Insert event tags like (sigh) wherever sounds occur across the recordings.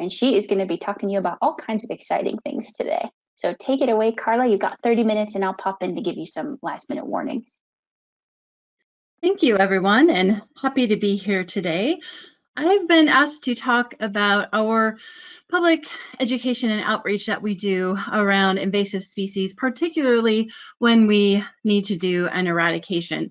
and she is going to be talking to you about all kinds of exciting things today. So take it away, Karla. You've got 30 minutes, and I'll pop in to give you some last minute warnings. Thank you, everyone, and happy to be here today. I've been asked to talk about our public education and outreach that we do around invasive species, particularly when we need to do an eradication.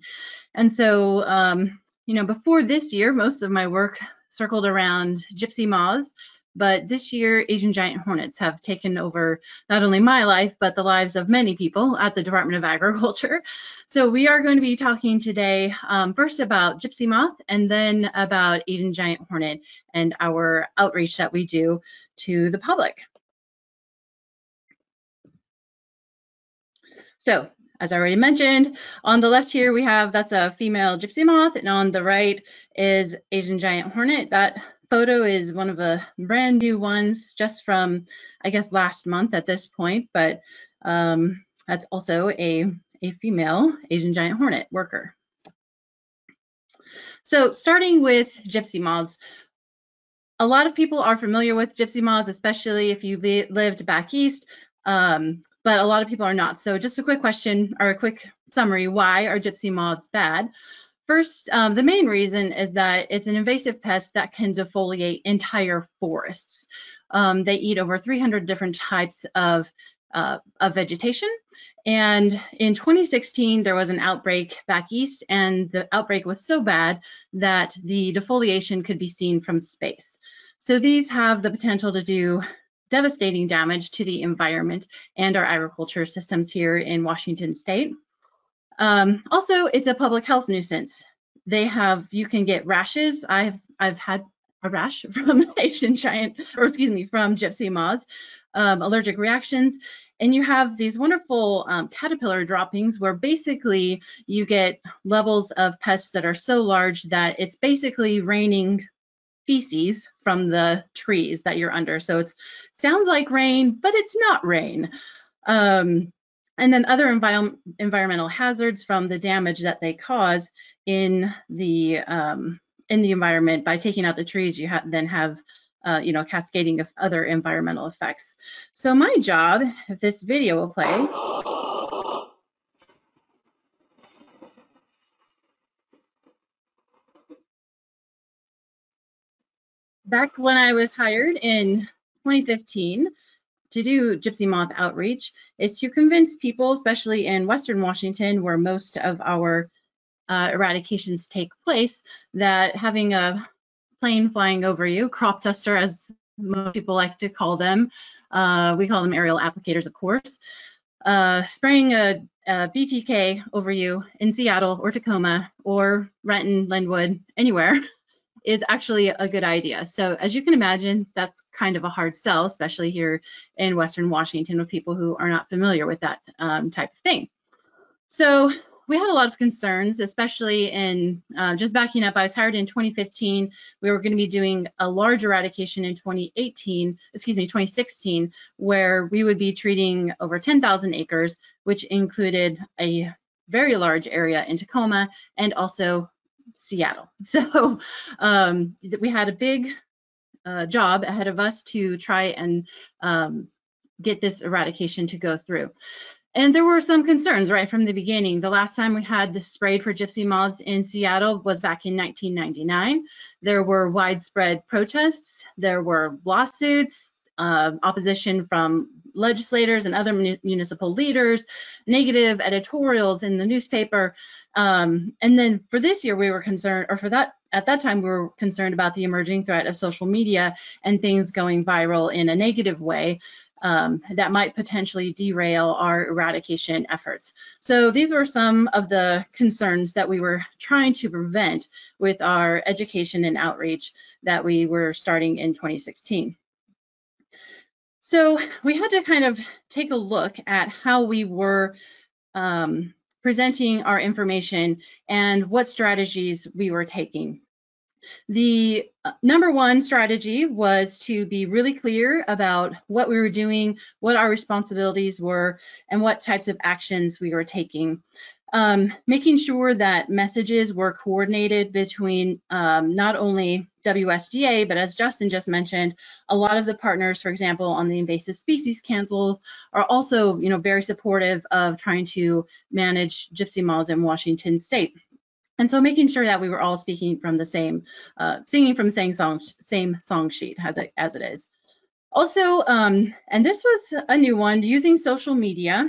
And so, um, you know, before this year, most of my work circled around gypsy moths, but this year, Asian giant hornets have taken over not only my life, but the lives of many people at the Department of Agriculture. (laughs) So we are going to be talking today um, first about gypsy moth and then about Asian giant hornet and our outreach that we do to the public. So as I already mentioned, on the left here we have that's a female gypsy moth, and on the right is Asian giant hornet. That photo is one of the brand new ones just from, I guess, last month at this point, but um, that's also a, a female Asian giant hornet worker. So starting with gypsy moths, a lot of people are familiar with gypsy moths, especially if you li lived back east, um, but a lot of people are not. So just a quick question or a quick summary, why are gypsy moths bad? First, um, the main reason is that it's an invasive pest that can defoliate entire forests. Um, they eat over 300 different types of, uh, of vegetation. And in 2016, there was an outbreak back east, and the outbreak was so bad that the defoliation could be seen from space. So these have the potential to do devastating damage to the environment and our agriculture systems here in Washington state. Um, also, it's a public health nuisance. They have, you can get rashes. I've, I've had a rash (laughs) from Asian giant, or excuse me, from gypsy moths, um, allergic reactions. And you have these wonderful um, caterpillar droppings where basically you get levels of pests that are so large that it's basically raining feces from the trees that you're under. So it sounds like rain, but it's not rain. Um, and then other envi environmental hazards from the damage that they cause in the um, in the environment by taking out the trees you ha then have uh, you know cascading of other environmental effects. So my job if this video will play back when I was hired in 2015 to do gypsy moth outreach is to convince people, especially in Western Washington, where most of our uh, eradications take place, that having a plane flying over you, crop duster as most people like to call them, uh, we call them aerial applicators, of course, uh, spraying a, a, BTK over you in Seattle or Tacoma or Renton, Lynnwood, anywhere is actually a good idea. So as you can imagine, that's kind of a hard sell, especially here in Western Washington with people who are not familiar with that um, type of thing. So we had a lot of concerns, especially in uh, just backing up. I was hired in 2015. We were going to be doing a large eradication in 2018, excuse me, 2016, where we would be treating over 10,000 acres, which included a very large area in Tacoma and also Seattle. (laughs) So um, we had a big uh, job ahead of us to try and um, get this eradication to go through. And there were some concerns right from the beginning. The last time we had this sprayed for gypsy moths in Seattle was back in 1999. There were widespread protests, there were lawsuits, uh, opposition from legislators and other municipal leaders, negative editorials in the newspaper. Um, and then for this year, we were concerned, or for that, at that time, we were concerned about the emerging threat of social media and things going viral in a negative way. Um, that might potentially derail our eradication efforts. So these were some of the concerns that we were trying to prevent with our education and outreach that we were starting in 2016. So we had to kind of take a look at how we were um, presenting our information and what strategies we were taking. The uh, number one strategy was to be really clear about what we were doing, what our responsibilities were, and what types of actions we were taking. Um, making sure that messages were coordinated between um, not only WSDA, but as Justin just mentioned, a lot of the partners, for example, on the Invasive Species Council are also, you know, very supportive of trying to manage gypsy moths in Washington state. And so making sure that we were all speaking from the same, uh, singing from the same song, same song sheet as it, as it is. Also, um, and this was a new one, using social media.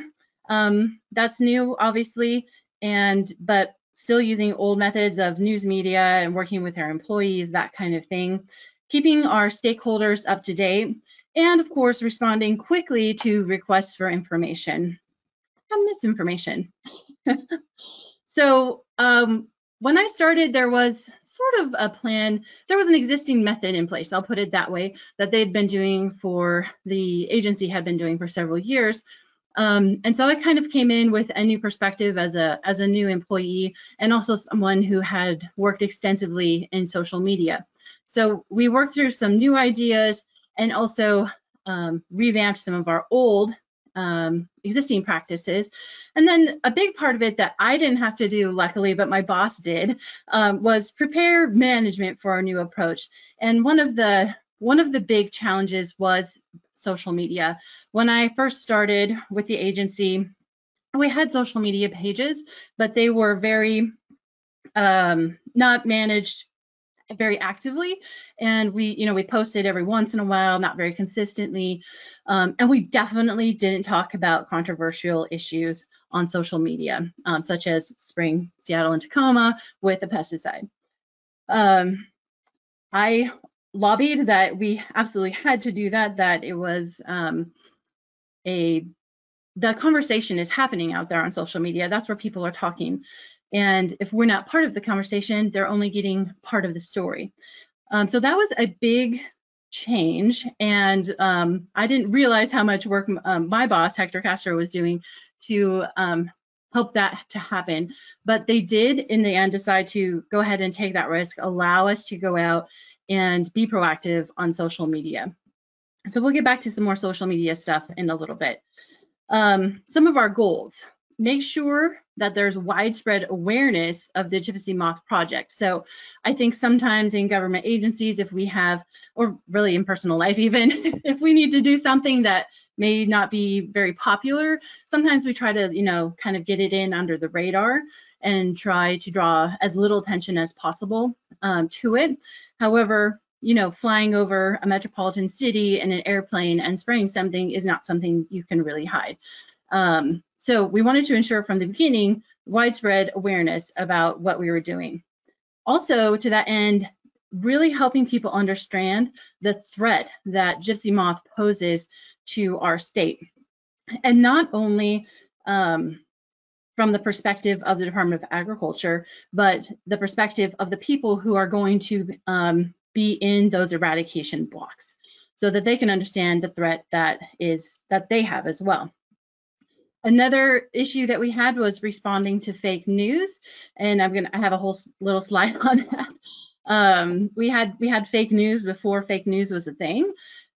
Um, that's new, obviously, and but still using old methods of news media and working with our employees, that kind of thing. Keeping our stakeholders up to date, and of course, responding quickly to requests for information and misinformation. (laughs) so um, when I started, there was sort of a plan. There was an existing method in place, I'll put it that way, that they'd been doing for the agency had been doing for several years. Um, and so I kind of came in with a new perspective as a as a new employee and also someone who had worked extensively in social media. So we worked through some new ideas and also um, revamped some of our old um, existing practices. And then a big part of it that I didn't have to do, luckily, but my boss did, um, was prepare management for our new approach. And one of the one of the big challenges was social media. When I first started with the agency, we had social media pages, but they were very um, not managed very actively. And we you know we posted every once in a while not very consistently. Um, and we definitely didn't talk about controversial issues on social media um, such as spring seattle and tacoma with a pesticide. Um, i lobbied that we absolutely had to do that, that it was um, a, the conversation is happening out there on social media. That's where people are talking. And if we're not part of the conversation, they're only getting part of the story. Um, so that was a big change. And um, I didn't realize how much work um, my boss, Hector Castro, was doing to um, help that to happen. But they did, in the end, decide to go ahead and take that risk, allow us to go out and be proactive on social media. So we'll get back to some more social media stuff in a little bit. Um, some of our goals, make sure that there's widespread awareness of the Gypsy Moth project. So I think sometimes in government agencies, if we have, or really in personal life even, (laughs) if we need to do something that may not be very popular, sometimes we try to, you know, kind of get it in under the radar and try to draw as little attention as possible um, to it. However, you know, flying over a metropolitan city in an airplane and spraying something is not something you can really hide. Um, so we wanted to ensure from the beginning widespread awareness about what we were doing. Also, to that end, really helping people understand the threat that gypsy moth poses to our state. And not only um, from the perspective of the Department of Agriculture, but the perspective of the people who are going to um, be in those eradication blocks so that they can understand the threat that is that they have as well. Another issue that we had was responding to fake news, and I'm gonna I have a whole little slide (laughs) on that. Um, we had we had fake news before fake news was a thing,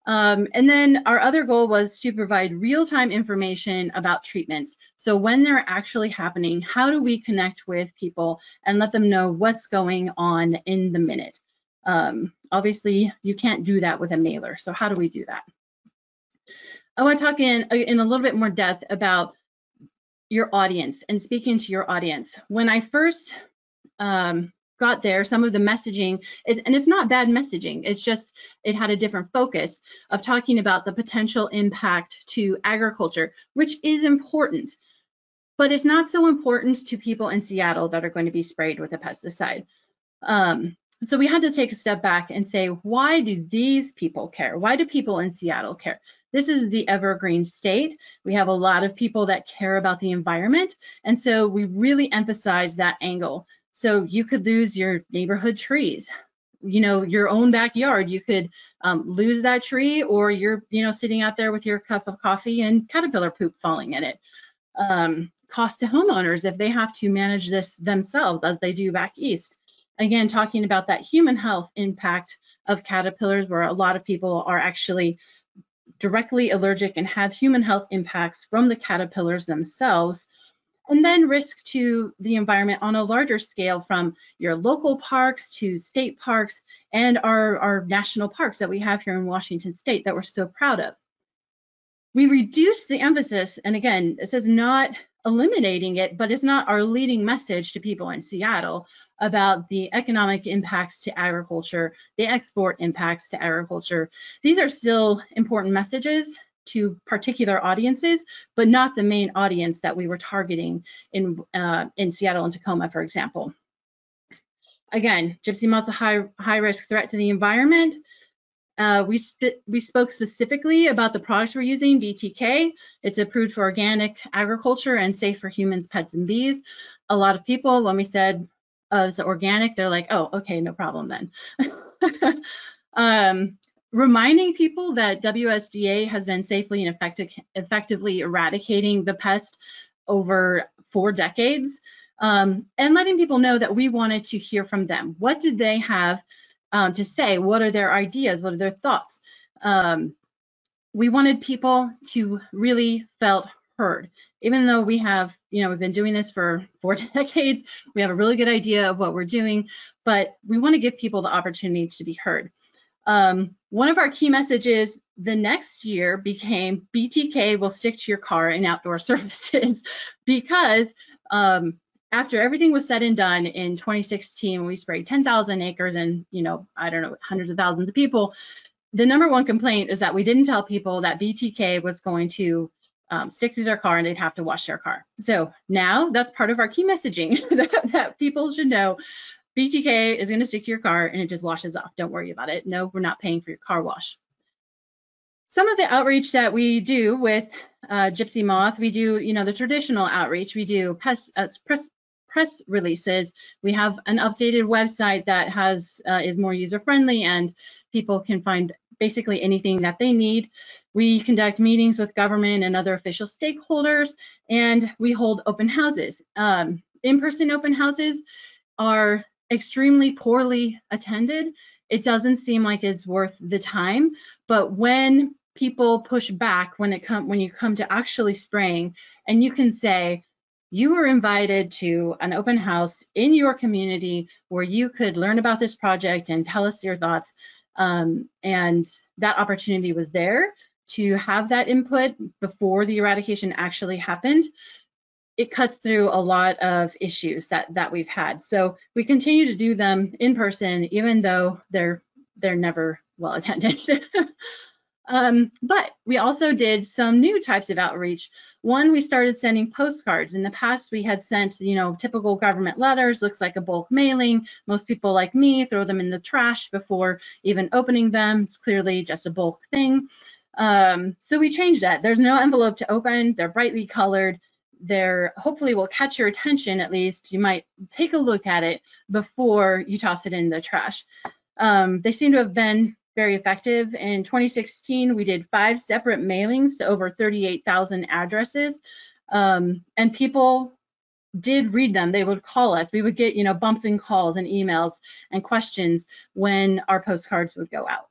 um, and then our other goal was to provide real-time information about treatments. So when they're actually happening, how do we connect with people and let them know what's going on in the minute? Um, obviously, you can't do that with a mailer. So how do we do that? I want to talk in, in a little bit more depth about your audience and speaking to your audience. When I first um, got there, some of the messaging, and it's not bad messaging, it's just it had a different focus of talking about the potential impact to agriculture, which is important, but it's not so important to people in Seattle that are going to be sprayed with a pesticide. Um, so we had to take a step back and say, why do these people care? Why do people in Seattle care? This is the evergreen state. We have a lot of people that care about the environment. And so we really emphasize that angle so you could lose your neighborhood trees, you know, your own backyard. You could um, lose that tree, or you're, you know, sitting out there with your cup of coffee and caterpillar poop falling in it. Um, cost to homeowners if they have to manage this themselves, as they do back east. Again, talking about that human health impact of caterpillars, where a lot of people are actually directly allergic and have human health impacts from the caterpillars themselves and then risk to the environment on a larger scale from your local parks to state parks and our, our national parks that we have here in Washington state that we're so proud of. We reduce the emphasis, and again, this is not eliminating it, but it's not our leading message to people in Seattle about the economic impacts to agriculture, the export impacts to agriculture. These are still important messages to particular audiences, but not the main audience that we were targeting in, uh, in Seattle and Tacoma, for example. Again, gypsy moth's a high, high risk threat to the environment. Uh, we, we spoke specifically about the product we're using, BTK. It's approved for organic agriculture and safe for humans, pets, and bees. A lot of people, when we said uh, it's organic, they're like, oh, okay, no problem then. (laughs) um, reminding people that WSDA has been safely and effective, effectively eradicating the pest over four decades, um, and letting people know that we wanted to hear from them. What did they have um, to say? What are their ideas? What are their thoughts? Um, we wanted people to really felt heard. Even though we have, you know, we've been doing this for four (laughs) decades, we have a really good idea of what we're doing, but we want to give people the opportunity to be heard. Um, one of our key messages the next year became BTK will stick to your car and outdoor (laughs) services because um, after everything was said and done in 2016, we sprayed 10,000 acres and, you know, I don't know, hundreds of thousands of people. The number one complaint is that we didn't tell people that BTK was going to um, stick to their car and they'd have to wash their car. So now that's part of our key messaging (laughs) that, that people should know. BTK is going to stick to your car and it just washes off. Don't worry about it. No, we're not paying for your car wash. Some of the outreach that we do with uh, Gypsy Moth, we do, you know, the traditional outreach. We do press, uh, press, press releases. We have an updated website that has uh, is more user friendly and people can find basically anything that they need. We conduct meetings with government and other official stakeholders, and we hold open houses. Um, In-person open houses are extremely poorly attended. It doesn't seem like it's worth the time, but when people push back when it come when you come to actually spraying and you can say you were invited to an open house in your community where you could learn about this project and tell us your thoughts. Um, and that opportunity was there to have that input before the eradication actually happened. It cuts through a lot of issues that that we've had. So we continue to do them in person, even though they're they're never well attended. (laughs) Um, but we also did some new types of outreach. One, we started sending postcards. In the past, we had sent, you know, typical government letters, looks like a bulk mailing. Most people like me throw them in the trash before even opening them. It's clearly just a bulk thing. Um, so we changed that. There's no envelope to open. They're brightly colored. They're hopefully will catch your attention at least. You might take a look at it before you toss it in the trash. Um, they seem to have been very effective. In 2016, we did five separate mailings to over 38,000 addresses, um, and people did read them. They would call us. We would get, you know, bumps and calls and emails and questions when our postcards would go out.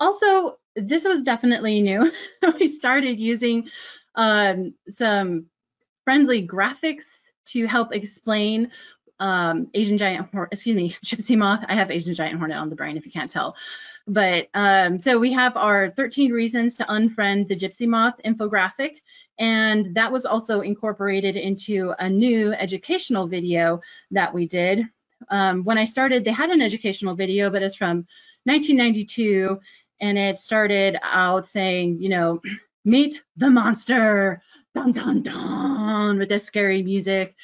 Also, this was definitely new. (laughs) we started using um, some friendly graphics to help explain um, Asian giant hornet, excuse me, (laughs) gypsy moth. I have Asian giant hornet on the brain if you can't tell. But um, so we have our 13 reasons to unfriend the gypsy moth infographic. And that was also incorporated into a new educational video that we did. Um, when I started, they had an educational video, but it's from 1992. And it started out saying, you know, meet the monster, dun dun dun, with this scary music.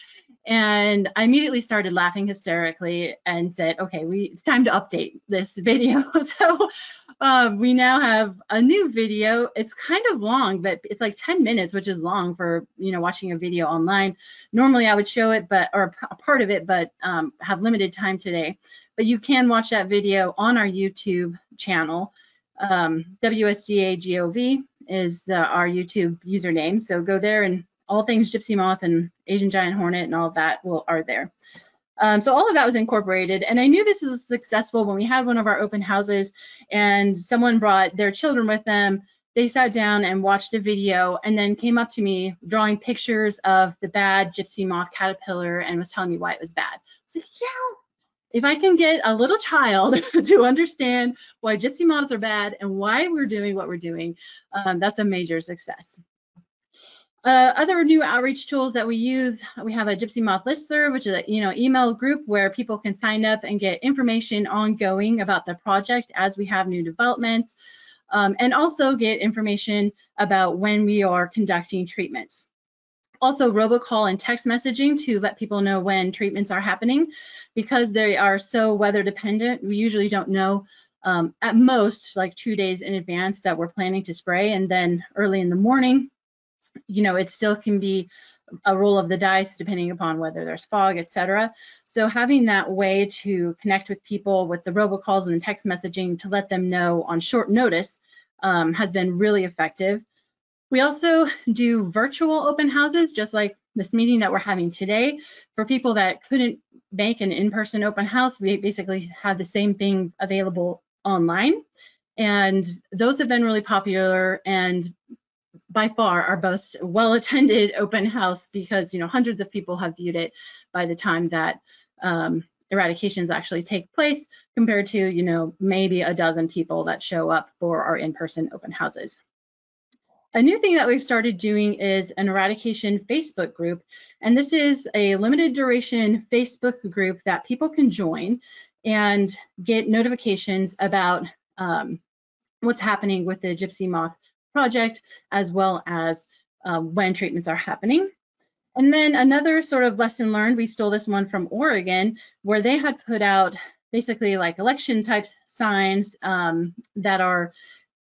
And I immediately started laughing hysterically and said, okay, we, it's time to update this video. (laughs) so uh, we now have a new video. It's kind of long, but it's like 10 minutes, which is long for, you know, watching a video online. Normally I would show it, but, or a part of it, but um, have limited time today. But you can watch that video on our YouTube channel. Um, WSDA GOV is the, our YouTube username. So go there and all things gypsy moth and Asian giant hornet and all that will are there. Um, so all of that was incorporated. And I knew this was successful when we had one of our open houses and someone brought their children with them they sat down and watched a video and then came up to me drawing pictures of the bad gypsy moth caterpillar and was telling me why it was bad. I said, yeah, if I can get a little child (laughs) to understand why gypsy moths are bad and why we're doing what we're doing, um, that's a major success. Uh, other new outreach tools that we use, we have a Gypsy Moth listserv, which is a you know email group where people can sign up and get information ongoing about the project as we have new developments, um, and also get information about when we are conducting treatments. Also robocall and text messaging to let people know when treatments are happening. Because they are so weather dependent, we usually don't know um, at most like two days in advance that we're planning to spray and then early in the morning you know, it still can be a roll of the dice depending upon whether there's fog, etc. So having that way to connect with people with the robocalls and the text messaging to let them know on short notice um, has been really effective. We also do virtual open houses, just like this meeting that we're having today. For people that couldn't make an in-person open house, we basically have the same thing available online. And those have been really popular and by far our most well-attended (laughs) open house because you know hundreds of people have viewed it by the time that um, eradications actually take place compared to you know maybe a dozen people that show up for our in-person open houses. A new thing that we've started doing is an eradication Facebook group, and this is a limited duration Facebook group that people can join and get notifications about um, what's happening with the gypsy moth project, as well as uh, when treatments are happening. And then another sort of lesson learned, we stole this one from Oregon, where they had put out basically like election type signs um, that are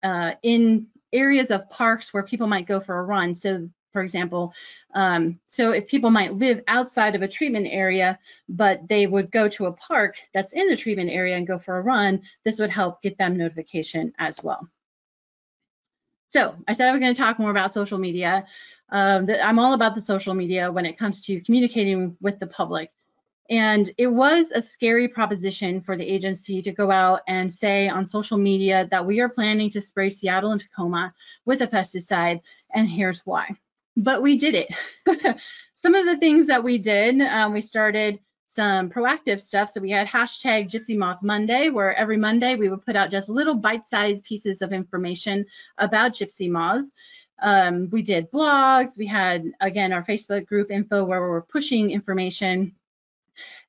uh, in areas of parks where people might go for a run. So for example, um, so if people might live outside of a treatment area, but they would go to a park that's in the treatment area and go for a run, this would help get them notification as well. So I said I was going to talk more about social media. Um, I'm all about the social media when it comes to communicating with the public. And it was a scary proposition for the agency to go out and say on social media that we are planning to spray Seattle and Tacoma with a pesticide, and here's why. But we did it. (laughs) Some of the things that we did, um, we started some proactive stuff. So we had hashtag Gypsy Moth Monday, where every Monday we would put out just little bite-sized pieces of information about gypsy moths. Um, we did blogs. We had, again, our Facebook group info where we were pushing information.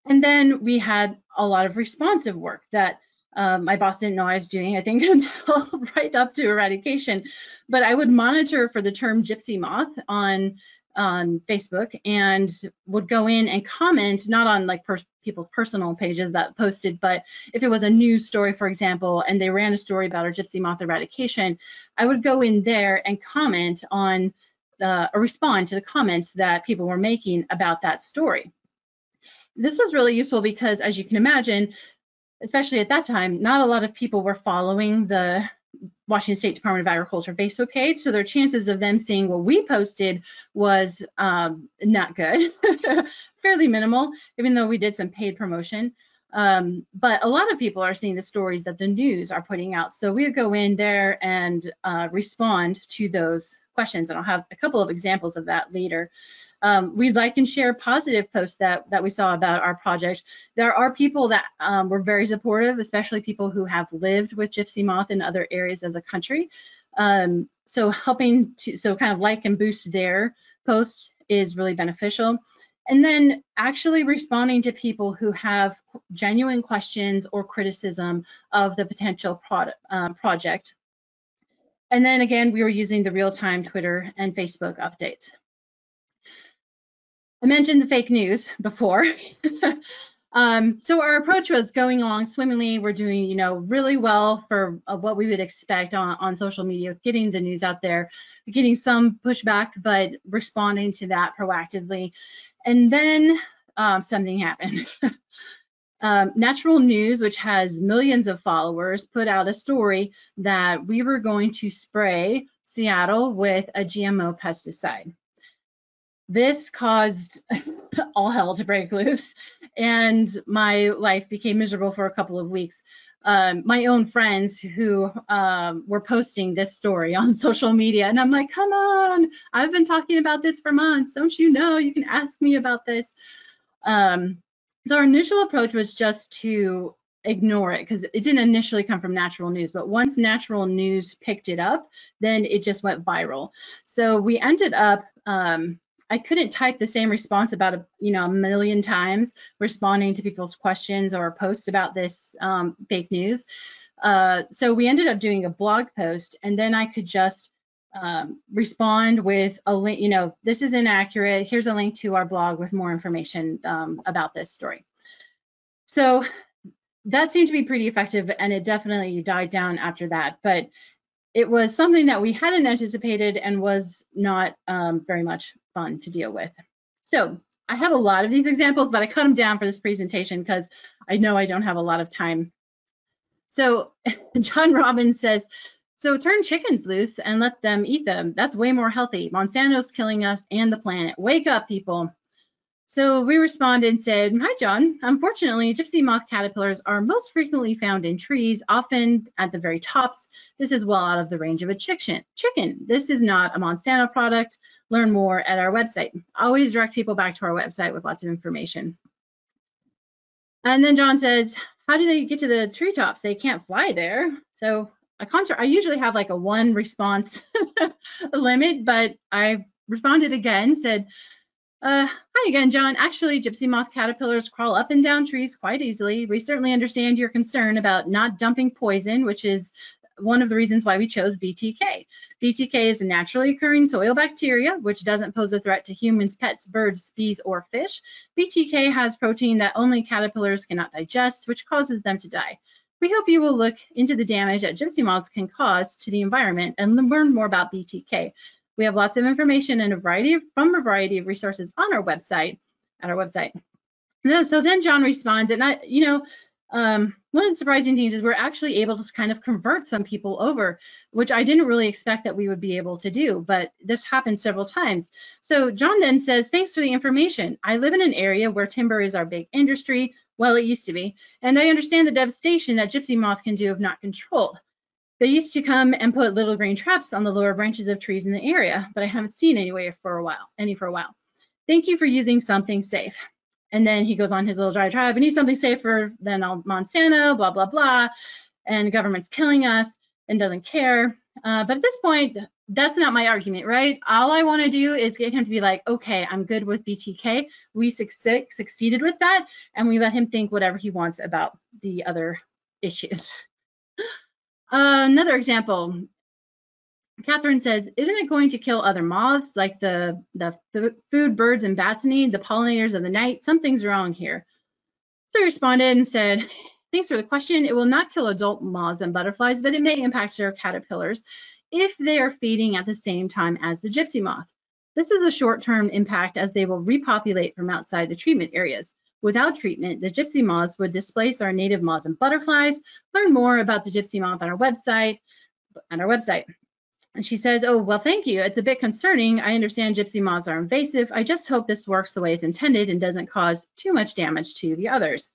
And then we had a lot of responsive work that um, my boss didn't know I was doing, I think, (laughs) until right up to eradication. But I would monitor for the term gypsy moth on on Facebook and would go in and comment, not on like people's personal pages that posted, but if it was a news story, for example, and they ran a story about our gypsy moth eradication, I would go in there and comment on uh, or respond to the comments that people were making about that story. This was really useful because, as you can imagine, especially at that time, not a lot of people were following the Washington State Department of Agriculture Facebook page. So their chances of them seeing what we posted was um, not good, (laughs) fairly minimal, even though we did some paid promotion. Um, but a lot of people are seeing the stories that the news are putting out. So we go in there and uh, respond to those questions. And I'll have a couple of examples of that later. Um, we'd like and share positive posts that, that we saw about our project. There are people that um, were very supportive, especially people who have lived with gypsy moth in other areas of the country. Um, so helping to, so kind of like and boost their post is really beneficial. And then actually responding to people who have genuine questions or criticism of the potential product, um, project. And then again, we were using the real-time Twitter and Facebook updates. I mentioned the fake news before. (laughs) um, so our approach was going along swimmingly. We're doing, you know, really well for uh, what we would expect on, on social media with getting the news out there, getting some pushback, but responding to that proactively. And then um, something happened. (laughs) um, Natural News, which has millions of followers, put out a story that we were going to spray Seattle with a GMO pesticide. This caused (laughs) all hell to break loose, and my life became miserable for a couple of weeks. um, my own friends who um, were posting this story (laughs) on social media. And I'm like, come on, I've been talking about this for months. Don't you know? You can ask me about this. Um, so our initial approach was just to ignore it because it didn't initially come from natural news but once natural news picked it up then it just went viral so we ended up um, I couldn't type the same response about a you know a million times responding to people's questions or posts about this um, fake news. Uh, so we ended up doing a blog post, and then I could just um, respond with a link. You know, this is inaccurate. Here's a link to our blog with more information um, about this story. So that seemed to be pretty effective, and it definitely died down after that. But it was something that we hadn't anticipated and was not um, very much fun to deal with. So I have a lot of these examples, but I cut them down for this presentation because I know I don't have a lot of time. So (laughs) John Robbins says, so turn chickens loose and let them eat them. That's way more healthy. Monsanto's killing us and the planet. Wake up, people. So we responded and said, Hi, John. Unfortunately, gypsy moth caterpillars are most frequently found in trees, often at the very tops. This is well out of the range of a chicken. Chicken. This is not a Monsanto product. Learn more at our website. Always direct people back to our website with lots of information. And then John says, how do they get to the treetops? They can't fly there. So I, contra I usually have like a one response (laughs) limit, but I responded again, said, uh, hi again, John. Actually, gypsy moth caterpillars crawl up and down trees quite easily. We certainly understand your concern about not dumping poison, which is one of the reasons why we chose BTK. BTK is a naturally occurring soil bacteria, which doesn't pose a threat to humans, pets, birds, bees, or fish. BTK has protein that only caterpillars cannot digest, which causes them to die. We hope you will look into the damage that gypsy moths can cause to the environment and learn more about BTK. We have lots of information and a variety of, from a variety of resources on our website, at our website. So then John responds, and I, you know, um, one of the surprising things is we're actually able to kind of convert some people over, which I didn't really expect that we would be able to do, but this happened several times. So John then says, thanks for the information. I live in an area where timber is our big industry. Well, it used to be, and I understand the devastation that gypsy moth can do if not controlled. They used to come and put little green traps on the lower branches of trees in the area, but I haven't seen any way for a while, any for a while. Thank you for using something safe. And then he goes on his little diatribe, I need something safer than Monsanto, blah, blah, blah. And government's killing us and doesn't care. Uh, but at this point, that's not my argument, right? All I want to do is get him to be like, okay, I'm good with BTK. We succeed, succeeded with that, and we let him think whatever he wants about the other issues. (laughs) Another example, Catherine says, isn't it going to kill other moths like the, the food birds and bats need, the pollinators of the night? Something's wrong here. So I responded and said, thanks for the question. It will not kill adult moths and butterflies, but it may impact their caterpillars if they are feeding at the same time as the gypsy moth. This is a short-term impact as they will repopulate from outside the treatment areas. Without treatment, the gypsy moths would displace our native moths and butterflies. Learn more about the gypsy moth on our website. On our website. And she says, oh, well, thank you. It's a bit concerning. I understand gypsy moths are invasive. I just hope this works the way it's intended and doesn't cause too much damage to the others.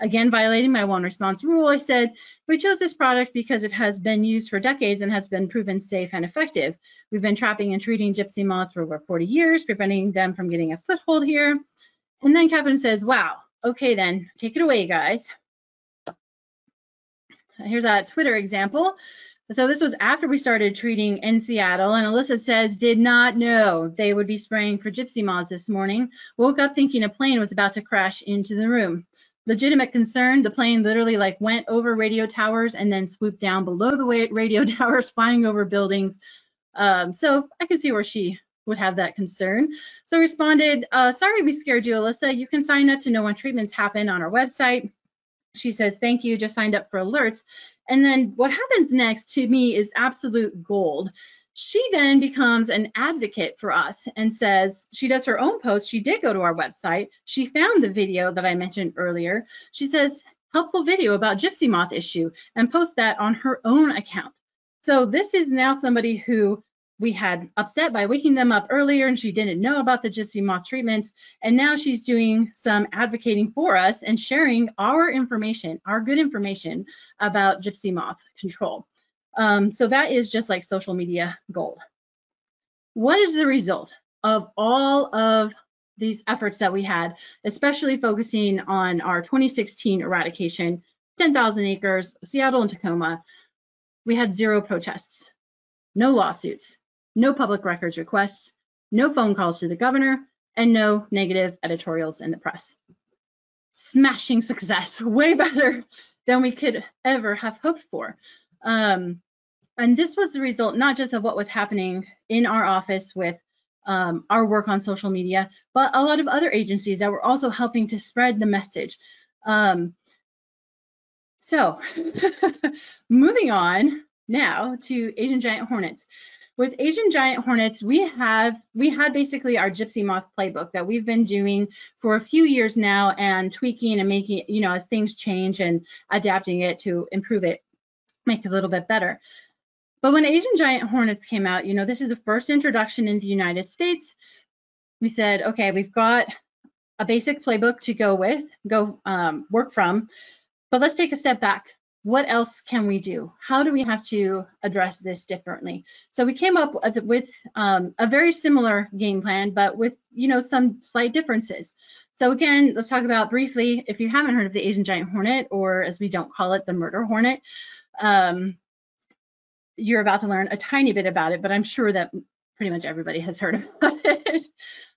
Again, violating my one response rule, I said, we chose this product because it has been used for decades and has been proven safe and effective. We've been trapping and treating gypsy moths for over 40 years, preventing them from getting a foothold here. And then Catherine says, wow, okay then, take it away, guys. Here's a Twitter example. So this was after we started treating in Seattle, and Alyssa says, did not know they would be spraying for gypsy moths this morning. Woke up thinking a plane was about to crash into the room. Legitimate concern, the plane literally like went over radio towers and then swooped down below the radio (laughs) towers, flying over buildings. Um, so I can see where she would have that concern. So responded, uh, sorry we scared you, Alyssa. You can sign up to know when treatments happen on our website. She says, thank you, just signed up for alerts. And then what happens next to me is absolute gold. She then becomes an advocate for us and says, she does her own post. She did go to our website. She found the video that I mentioned earlier. She says, helpful video about gypsy moth issue and post that on her own account. So this is now somebody who we had upset by waking them up earlier and she didn't know about the gypsy moth treatments. And now she's doing some advocating for us and sharing our information, our good information about gypsy moth control. Um, so that is just like social media gold. What is the result of all of these efforts that we had, especially focusing on our 2016 eradication, 10,000 acres, Seattle and Tacoma? We had zero protests, no lawsuits, no public records requests, no phone calls to the governor, and no negative editorials in the press. Smashing (laughs) success, way better than we could ever have hoped for. Um, and this was the result not just of what was happening in our office with um, our work on social media, but a lot of other agencies that were also helping to spread the message. Um, so (laughs) moving on now to Asian giant hornets. With Asian giant hornets, we have we had basically our gypsy moth playbook that we've been doing for a few years now and tweaking and making, you know, as things change and adapting it to improve it, make it a little bit better. But when Asian giant hornets came out, you know, this is the first introduction in the United States. We said, okay, we've got a basic playbook to go with, go um, work from, but let's take a step back what else can we do? How do we have to address this differently? So we came up with um, a very similar game plan, but with you know some slight differences. So again, let's talk about briefly, if you haven't heard of the Asian giant hornet, or as we don't call it, the murder hornet, um, you're about to learn a tiny bit about it, but I'm sure that pretty much everybody has heard (laughs) about it.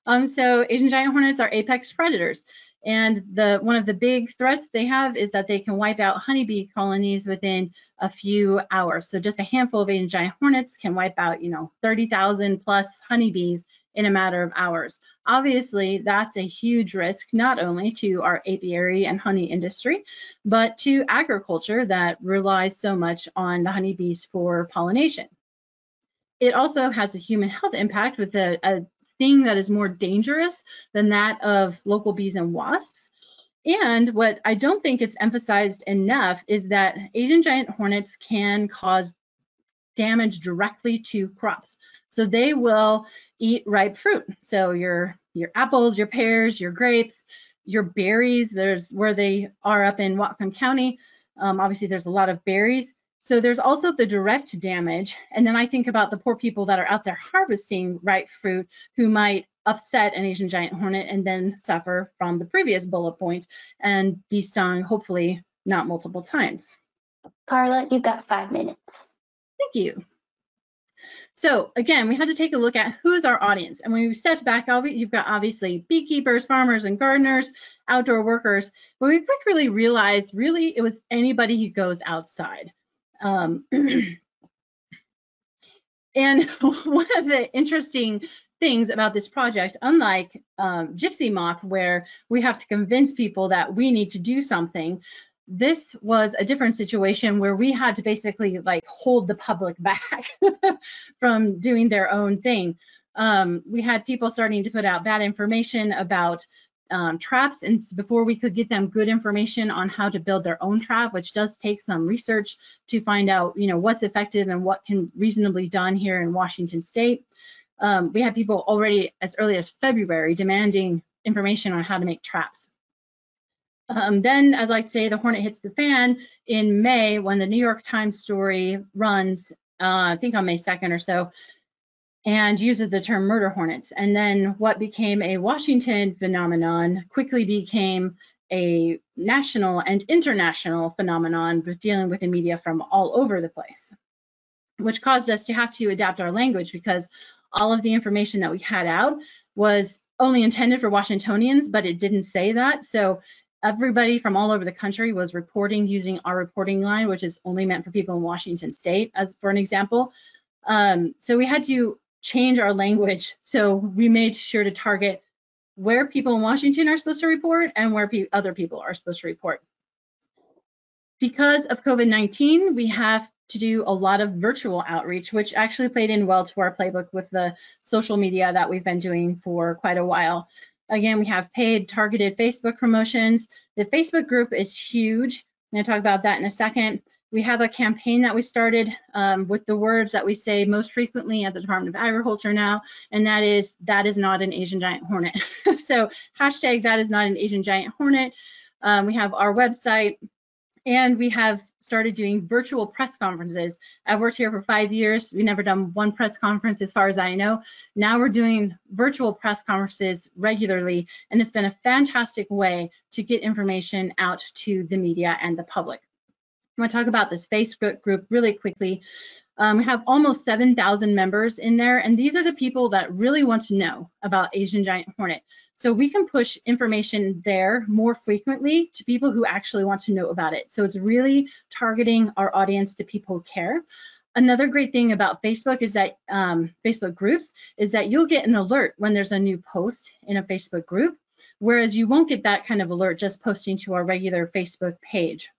Um, so Asian giant hornets are apex predators. And the one of the big threats they have is that they can wipe out honeybee colonies within a few hours. So just a handful of Asian giant hornets can wipe out, you know, 30,000 plus honeybees in a matter of hours. Obviously, that's a huge risk, not only to our apiary and honey industry, but to agriculture that relies so much on the honeybees for pollination. It also has a human health impact with a, a sting that is more dangerous than that of local bees and wasps. And what I don't think it's emphasized enough is that Asian giant hornets can cause damage directly to crops. So they will eat ripe fruit. So your your apples, your pears, your grapes, your berries. There's where they are up in Whatcom County. Um, obviously, there's a lot of berries. So there's also the direct damage. And then I think about the poor people that are out there harvesting ripe fruit who might upset an Asian giant hornet and then suffer from the previous bullet point and be stung, hopefully not multiple times. Karla, you've got five minutes. Thank you. So again, we had to take a look at who is our audience. And when we stepped back, you've got obviously beekeepers, farmers, and gardeners, outdoor workers. But we quickly realized really it was anybody who goes outside. Um, (clears throat) and (laughs) one of the interesting things about this project, unlike um, Gypsy Moth, where we have to convince people that we need to do something, this was a different situation where we had to basically like hold the public (laughs) back from doing their own thing. Um, we had people starting to put out bad information about um, traps and before we could get them good information on how to build their own trap, which does take some research to find out, you know, what's effective and what can reasonably done here in Washington state. Um, we had people already as early as February demanding information on how to make traps. Um, then, as I say, the hornet hits the fan in May when the New York Times story runs, uh, I think on May 2nd or so, and uses the term murder hornets. And then what became a Washington phenomenon quickly became a national and international phenomenon with dealing with the media from all over the place, which caused us to have to adapt our language because all of the information that we had out was only intended for Washingtonians, but it didn't say that. So everybody from all over the country was reporting using our reporting line, which is only meant for people in Washington state, as for an example. Um, so we had to change our language. So we made sure to target where people in Washington are supposed to report and where pe other people are supposed to report. Because of COVID-19, we have to do a lot of virtual outreach, which actually played in well to our playbook with the social media that we've been doing for quite a while. Again, we have paid targeted Facebook promotions. The Facebook group is huge. I'm going to talk about that in a second. We have a campaign that we started um, with the words that we say most frequently at the Department of Agriculture now, and that is, that is not an Asian giant hornet. (laughs) so hashtag that is not an Asian giant hornet. Um, we have our website, and we have started doing virtual press conferences. I've worked here for five years. We've never done one press conference as far as I know. Now we're doing virtual press conferences regularly, and it's been a fantastic way to get information out to the media and the public. I'm going to talk about this Facebook group really quickly. Um, we have almost 7,000 members in there, and these are the people that really want to know about Asian giant hornet. So we can push information there more frequently to people who actually want to know about it. So it's really targeting our audience to people who care. Another great thing about Facebook is that um, Facebook groups is that you'll get an alert when there's a new post in a Facebook group, whereas you won't get that kind of alert just posting to our regular Facebook page.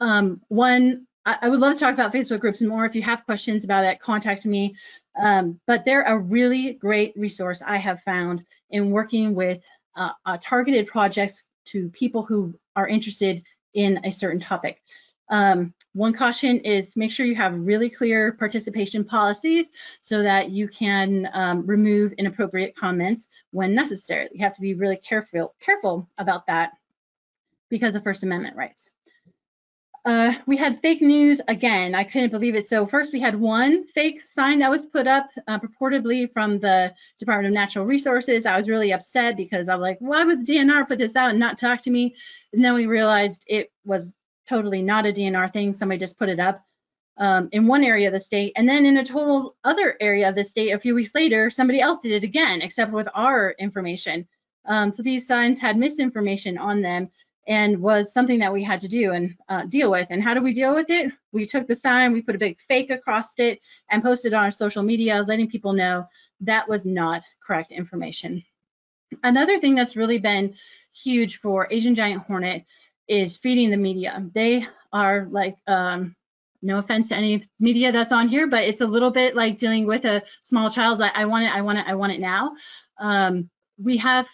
Um, one I, would love to talk about Facebook groups more. If you have questions about it, contact me. Um, but they're a really great resource I have found in working with uh, uh, targeted projects to people who are interested in a certain topic. Um, one caution is make sure you have really clear participation policies so that you can um, remove inappropriate comments when necessary. You have to be really careful, careful about that because of First Amendment rights. Uh, we had fake news again. I couldn't believe it. So first we had one fake sign that was put up uh, purportedly from the Department of Natural Resources. I was really upset because I'm like, why would the DNR put this out and not talk to me? And then we realized it was totally not a DNR thing. Somebody just put it up um, in one area of the state. And then in a total other area of the state, a few weeks later, somebody else did it again, except with our information. Um, so these signs had misinformation on them and was something that we had to do and uh, deal with. And how do we deal with it? We took the sign, we put a big fake across it and posted on our social media, letting people know that was not correct information. Another thing that's really been huge for Asian Giant Hornet is feeding the media. They are like, um, no offense to any media that's on here, but it's a little bit like dealing with a small child. I, I want it, I want it, I want it now. Um, we have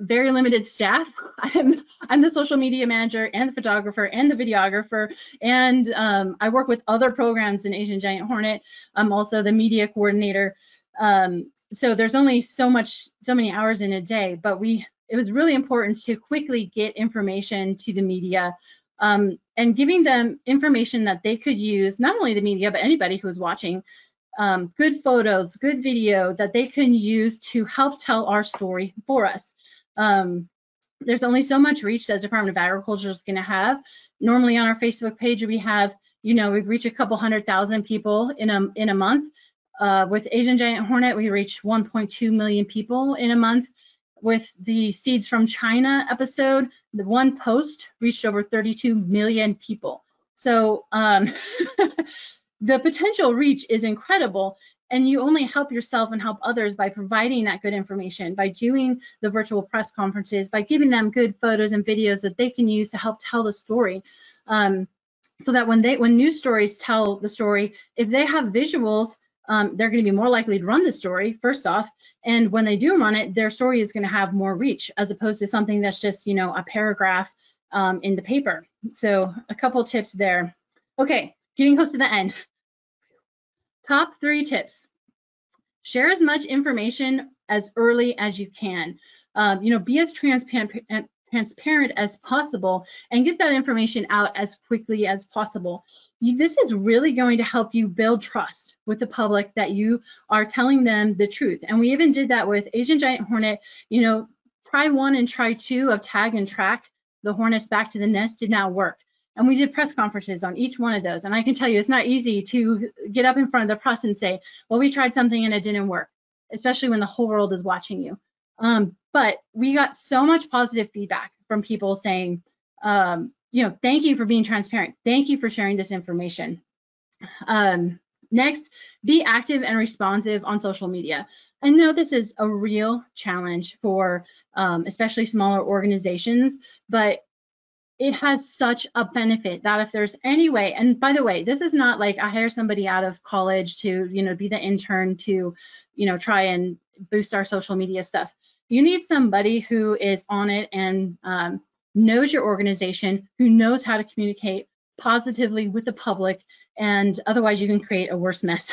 very limited staff. (laughs) I'm I'm the social media manager and the photographer and the videographer, and um, I work with other programs in Asian Giant Hornet. I'm also the media coordinator. Um, so there's only so much, so many hours in a day, but we it was really important to quickly get information to the media um, and giving them information that they could use, not only the media, but anybody who was watching, um, good photos, good video that they can use to help tell our story for us. Um, there's only so much reach that Department of Agriculture is going to have. Normally on our Facebook page, we have, you know, we've reached a couple hundred thousand people in a in a month. Uh, with Asian Giant Hornet, we reached 1.2 million people in a month. With the Seeds from China episode, the one post reached over 32 million people. So um, (laughs) the potential reach is incredible and you only help yourself and help others by providing that good information by doing the virtual press conferences by giving them good photos and videos that they can use to help tell the story. Um, so that when they when news stories tell the story if they have visuals um, they're going to be more likely to run the story first off. And when they do run it their story is going to have more reach as opposed to something that's just you know a paragraph um, in the paper. So a couple tips there. Okay getting close to the end Top three tips. Share as much information as early as you can. Um, you know, be as transparent, transparent as possible and get that information out as quickly as possible. You, this is really going to help you build trust with the public that you are telling them the truth. And we even did that with Asian Giant Hornet. You know, try one and try two of tag and track the hornets back to the nest did not work. And we did press conferences on each one of those. And I can tell you, it's not easy to get up in front of the press and say, well, we tried something and it didn't work, especially when the whole world is watching you. Um, but we got so much positive feedback from people saying, um, you know, thank you for being transparent. Thank you for sharing this information. Um, next, be active and responsive on social media. I know this is a real challenge for um, especially smaller organizations, but it has such a benefit that if there's any way and by the way this is not like i hire somebody out of college to you know be the intern to you know try and boost our social media stuff you need somebody who is on it and um, knows your organization who knows how to communicate positively with the public and otherwise you can create a worse mess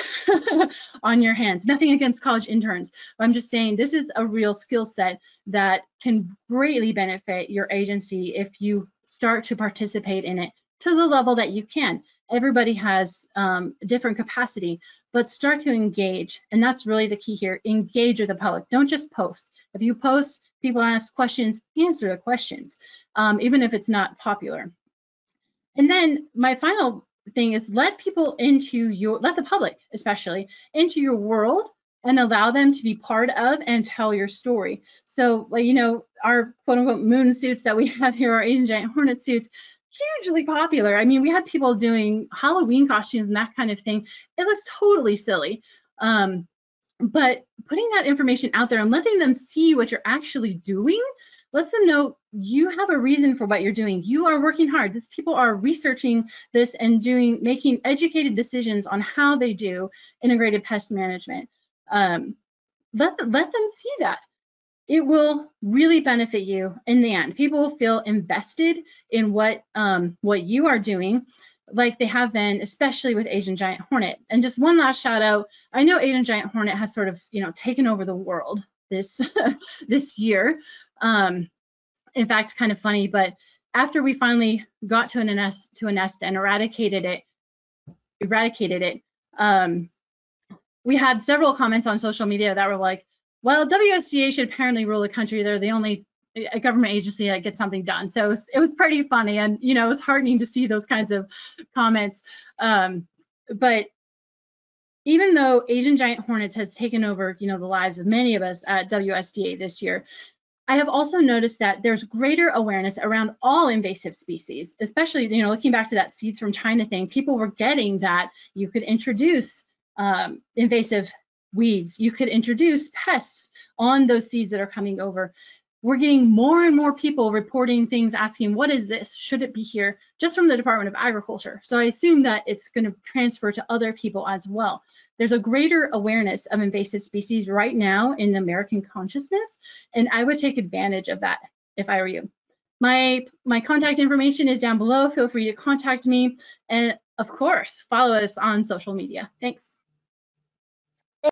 (laughs) on your hands. Nothing against college interns. But I'm just saying this is a real skill set that can greatly benefit your agency if you start to participate in it to the level that you can. Everybody has um, different capacity, but start to engage. And that's really the key here. Engage with the public. Don't just post. If you post, people ask questions, answer the questions, um, even if it's not popular. And then my final thing is let people into your, let the public especially into your world and allow them to be part of and tell your story. So, you know, our quote unquote moon suits that we (laughs) have here, our Asian giant hornet suits, hugely popular. I mean, we had people doing Halloween costumes and that kind of thing. It looks totally silly. Um, but putting that information out there and letting them see what you're actually doing lets them know you have a reason for what you're doing. You are working hard. These people are researching this and doing making educated decisions on how they do integrated pest management. Um, let let them see that. It will really benefit you in the end. People will feel invested in what um, what you are doing, like they have been, especially with Asian Giant Hornet. And just one last shout out. I know Asian Giant Hornet has sort of you know taken over the world this (laughs) this year. Um, in fact, kind of funny, but after we finally got to a nest to a nest and eradicated it, eradicated it, um, we had several comments on social media that were like, well, WSDA should apparently rule the country. They're the only a government agency that gets something done. So it was, it was pretty funny, and you know, it was heartening to see those kinds of comments. Um, but even though Asian giant hornets has taken over, you know, the lives of many of us at WSDA this year, I have also noticed that there's greater awareness around all invasive species, especially, you know, looking back to that seeds from China thing, people were getting that you could introduce um, invasive weeds, you could introduce pests on those seeds that are coming over. We're getting more and more people reporting things asking, what is this? Should it be here? Just from the Department of Agriculture. So I assume that it's going to transfer to other people as well. There's a greater awareness of invasive species right now in the American consciousness, and I would take advantage of that if I were you. My, my contact information is down below. Feel free to contact me. And of course, follow us on social media. Thanks.